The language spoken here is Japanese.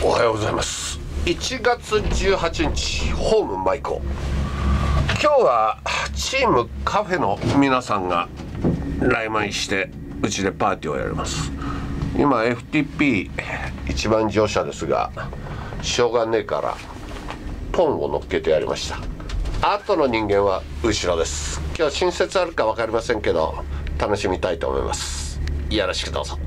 おはようございます。1月18日ホームマイコ。今日はチームカフェの皆さんが来米してうちでパーティーをやります。今 FTP 一番乗車ですがしょうがねえからポンを乗っけてやりました。後の人間は後ろです。今日新設あるか分かりませんけど楽しみたいと思います。よろしくどうぞ。